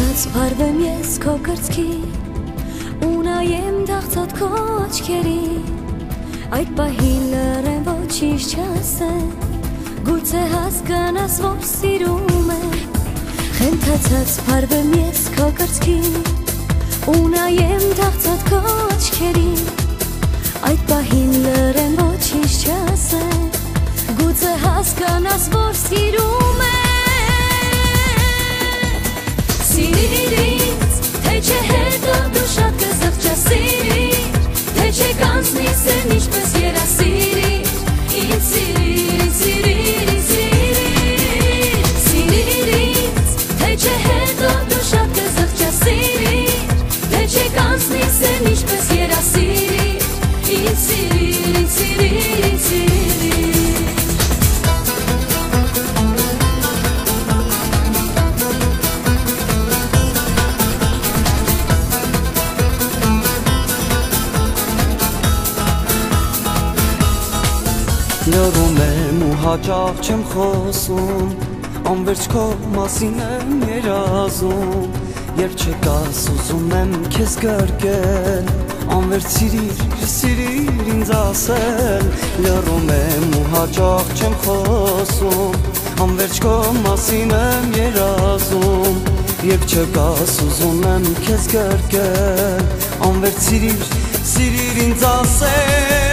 սպարվեմ ես քո կրծքի ու նայեմ դաղցոտ քո աչքերի այդ պահին լրեմ ոչինչ չասեմ գուցե հասկանաս որ սիրում եմ խենթացած սպարվեմ ես քո կրծքի ու նայեմ դաղցոտ քո աչքերի այդ պահին լրեմ ոչինչ չասեմ գուցե հասկանաս որ սիրում եմ Լրում եմ ու հաճախ չեմ խոսում Անվերջ քո մասին եմ երազում Երբ չկաս ուզում եմ քեզ գրկել Անվերջ սիրիր, սիրիր ինձ ասել Լրում եմ ու հաճախ չեմ խոսում Անվերջ քո մասին եմ երազում Երբ չկաս ուզում եմ քեզ գրկել Անվերջ սիրիր, սիրիր ինձ ասել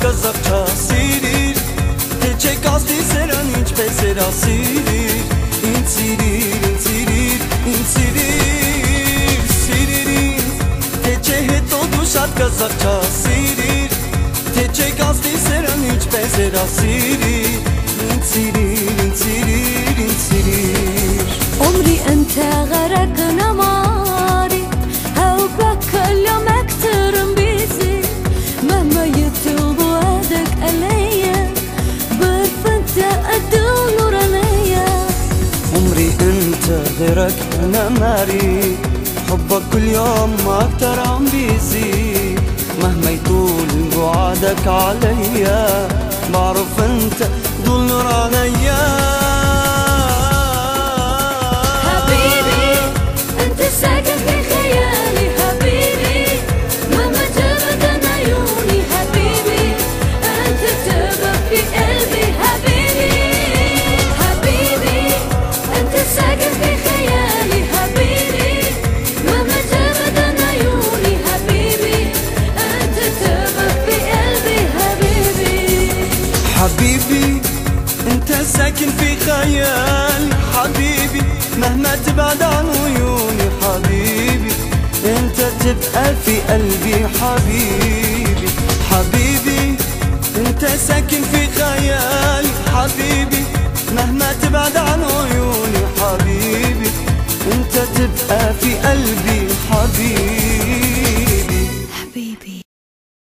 կզղջա Սիրիր, թե չէ կազդի սերան ինչպես էր ասիրիր Ինձ սիրիր, ինձ սիրիր, ինձ սիրիր Սիրիր ինձ, թե չէ հետո դու շատ կզղջա Սիրիր, թե չէ կազդի սերան ինչպես էր ասիրիր Ինձ սիրիր, نور عليا. عمري انت غيرك أنا ماري. حبك كل يوم أكتر عم بيزيد مهما يطول بعدك عليا. بعرف أنت دول نور عليا. حبيبي انت ساكن في خيالي حبيبي مهما تبعد عن عيوني. حبيبي انت تبقى في قلبي. حبيبي حبيبي انت ساكن في خيالي حبيبي مهما تبعد عن